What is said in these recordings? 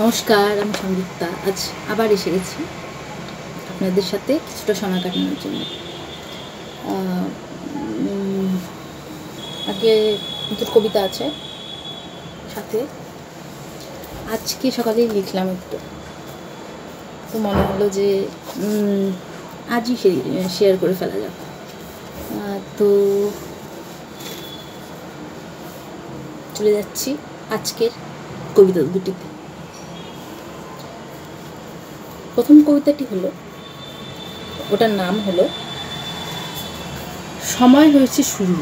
নমস্কার, আমি সংযুক্তা আজ আবার এসে গেছি আপনাদের সাথে কিছুটা সময় কাটানোর জন্য। আজকে দুটো কবিতা আছে সাথে। আজকে সকালেই লিখলাম একটু। তো মনে হলো যে আজই শেয়ার করে ফেলা যাক। তো চলে যাচ্ছি আজকের কবিতা দুটিতে। প্রথম কবিতাটি হলো, ওটার নাম হলো, সময় হয়েছে শুরু।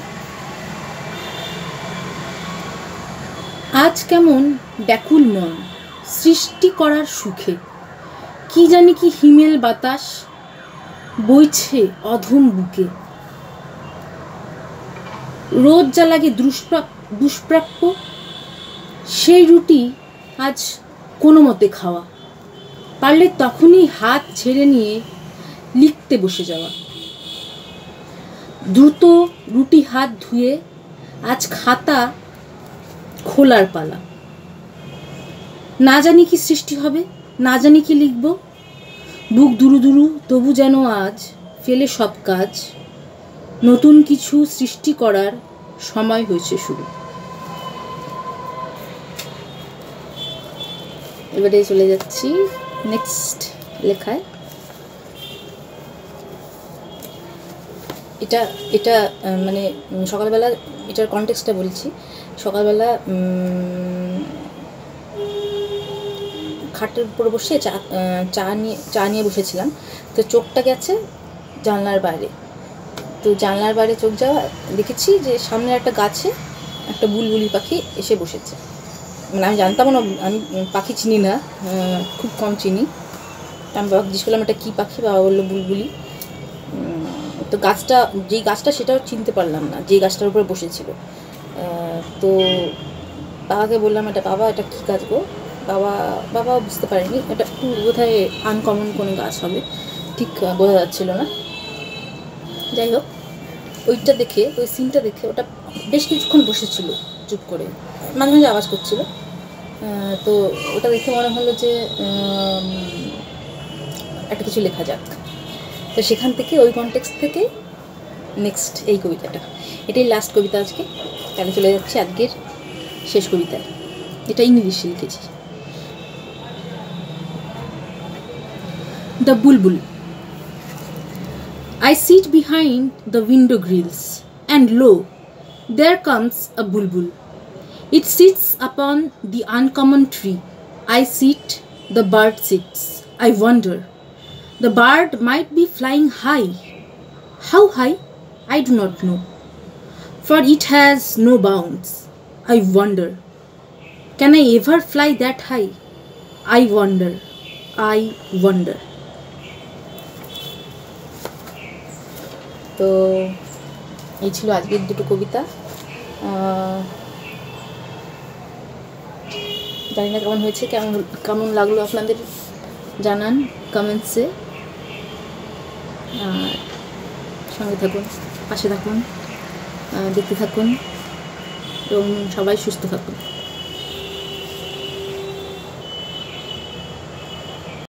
আজ কেমন ব্যাকুল মন, সৃষ্টি করার সুখে, কি জানি কি হিমেল বাতাস বইছে অধম বুকে। রোদ যা লাগে দুষ্প্রাপ্য, সেই রুটি আজ কোনো মতে খাওয়া। পারলে তখনই হাত ছেড়ে নিয়ে লিখতে বসে যাওয়া। দ্রুত রুটি হাত ধুয়ে আজ খাতা খোলার পালা। না জানি কি সৃষ্টি হবে, না জানি কি লিখব। বুক দুরু দুরু, তবু যেন আজ ফেলে সব কাজ। নতুন কিছু সৃষ্টি করার সময় হয়েছে শুরু। এবারে চলে যাচ্ছি। নেক্সট লেখায়। এটা এটা মানে সকালবেলা এটার কনটেক্সটটা বলছি। সকালবেলা খাটের উপর বসে চা চা নিয়ে চা নিয়ে বসেছিলাম। তো চোখটা গেছে জানলার বাইরে। তো জানলার বাইরে চোখ যাওয়া, দেখেছি যে সামনে একটা গাছে একটা বুলবুলি পাখি এসে বসেছে। মানে আমি জানতাম না, আমি পাখি চিনি না খুব কম চিনি। আমি বাবা জিজ্ঞেস করলাম, এটা কী পাখি? বাবা বলল, বুলবুলি। তো গাছটা, যেই গাছটা সেটাও চিনতে পারলাম না, যেই গাছটার উপরে বসেছিল। তো বাবাকে বললাম, এটা বাবা, এটা কী গাছ গো? বাবা বাবা বুঝতে পারেনি, এটা একটু বোধহয় আনকমন কোনো গাছ হবে। ঠিক বোঝা যাচ্ছিল না। যাই হোক, ওইটা দেখে, ওই সিনটা দেখে ওটা বেশ কিছুক্ষণ বসেছিল, চুপ করে। মাঝে মাঝে আওয়াজ করছিল। তো ওটা দেখে মনে হলো যে একটা কিছু লেখা যাক। তো সেখান থেকে ওই কনটেক্সট থেকে নেক্সট এই কবিতাটা। এটাই লাস্ট কবিতা আজকে। তাহলে চলে যাচ্ছি আজকের শেষ কবিতায়। এটা ইংলিশে লিখেছি। The Bulbul I sit behind the window grills, and lo, there comes a bulbul. It sits upon the uncommon tree. I sit, the bird sits. I wonder. The bird might be flying high. How high? I do not know. For it has no bounds. I wonder. Can I ever fly that high? I wonder. I wonder. তো এই ছিল আজকের দুটো কবিতা আহ, জানি না কেমন হয়েছে, কেমন কেমন লাগল আপনাদের জানান কমেন্টসে আর সঙ্গে থাকুন, পাশে থাকুন দেখতে থাকুন, এবং সবাই সুস্থ থাকুন।